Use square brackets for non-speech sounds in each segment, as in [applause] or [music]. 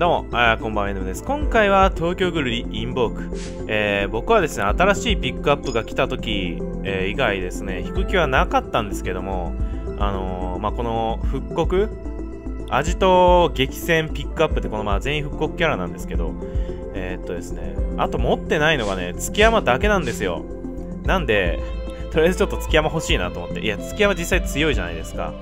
どうも、あこんばんは、NM です。今回は東京グルリインボーク。えー、僕はですね、新しいピックアップが来た時、えー、以外ですね、引く気はなかったんですけども、あのー、まあ、この復刻味と激戦ピックアップってこのまあ全員復刻キャラなんですけど、えー、っとですね、あと持ってないのがね、月山だけなんですよ。なんで、とりあえずちょっと月山欲しいなと思って。いや、月山実際強いじゃないですか。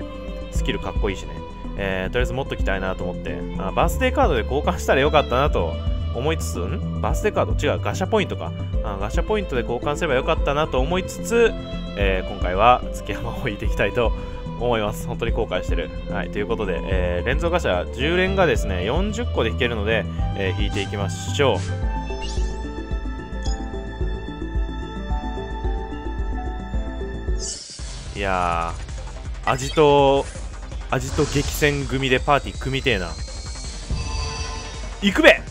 スキルかっこいいしね。えー、とりあえず持っときたいなと思って、あバースデーカードで交換したらよかったなと思いつつ、ん？バースデーカード違う、ガシャポイントか。あガシャポイントで交換すればよかったなと思いつつ、えー、今回は月山を置いていきたいと思います。本当に後悔してる。はい、ということで、えー、連続ガシャ10連がですね、40個で引けるので、えー、引いていきましょう。いやー、味と味と激戦組でパーティー組みてえな。行くべ。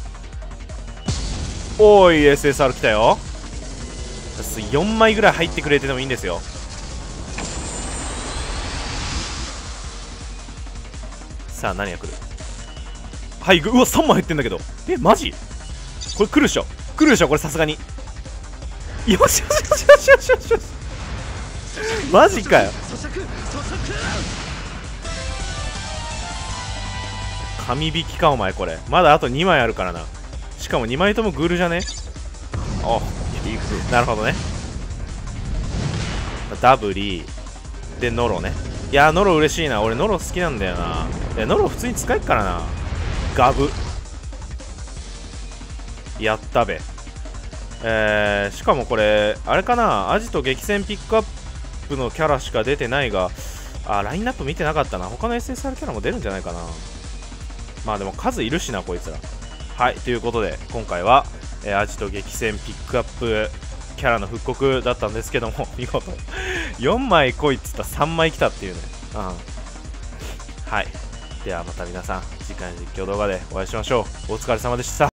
おい SSR 来たよ。4枚ぐらい入ってくれてでもいいんですよ。さあ何が来る。はいうわ3枚入ってんだけど。えマジ？これ来るでしょ。来るでしょこれさすがに。よしよしよしよしよしよしよしマジかよ。紙引きかお前これ。まだあと2枚あるからな。しかも2枚ともグールじゃね？あなるほどね。ダブリでノロね。いやノロ嬉しいな。俺ノロ好きなんだよな。ノロ普通に使えっからな。ガブ。やったべ。えー、しかもこれあれかな？アジト激戦ピックアップのキャラしか出てないがあラインナップ見てなかったな。他の SSR キャラも出るんじゃないかなまあでも数いるしなこいつら。はいということで今回は、えー、アジト激戦ピックアップキャラの復刻だったんですけども [laughs] 見事。4枚来いっつったら3枚来たっていうね。うん。はい。ではまた皆さん次回の実況動画でお会いしましょう。お疲れ様でした。